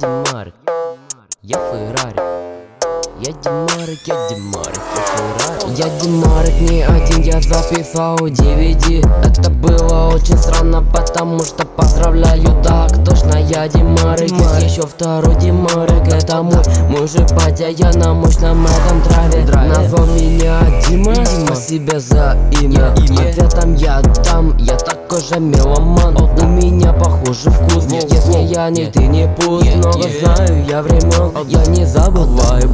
Димарик, я Феррари. Я Димарик, я Димарик, я Феррари. Я Димарик, не один, я записал DVD Это было очень странно, потому что поздравляю так точно Я Димарик, Димарик. еще второй Димарик Это мой мужик, батя, я на мощном этом траве Назвал меня Дима, Дима. Себе за имя. Ответом я там, я такой же меломан меня похожий вкус, если я не ты не пуст Много знаю я времен, я не забываю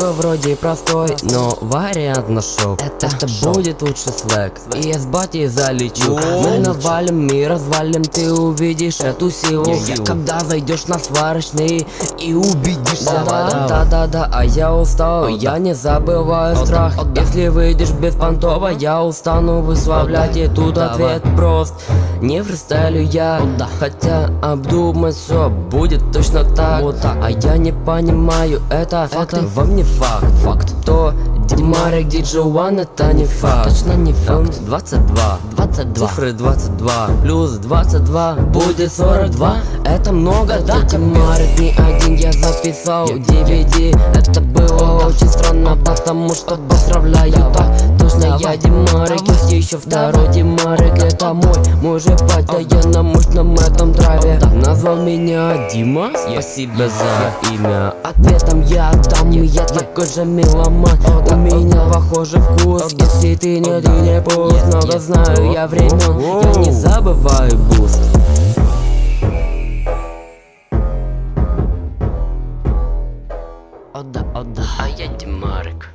такой вроде простой, но вариант нашел Это, это будет лучше слэк, и я с батей залечу Мы навалим и развалим, ты увидишь эту силу. Когда зайдешь на сварочный и убедишься Да, да, да, да, а я устал, я не забываю страх. Если выйдешь без понтова, я устану выславлять И тут ответ прост, не фристайлю я. Хотя обдумать все будет точно так. А я не понимаю, это факт, это во мне факт. Факт. То Димарик Диджи One это не факт. Точно не факт. 22 22 Цифры 22 Плюс 22 Будет 42 Это много, да? Димарик не один я записал. DVD Это было очень странно, потому что поздравляю Так точно я Димарик Есть еще второй Димарик Это мой, же батя Я на мощном этом драйве. Назвал меня Дима. Спасибо за имя. Ответом я дам Я такой же меломан. У меня похожий вкус. Если ты не, ты не пуст Много знаю я времен Я не забываю буст О да, о да, а я Димарик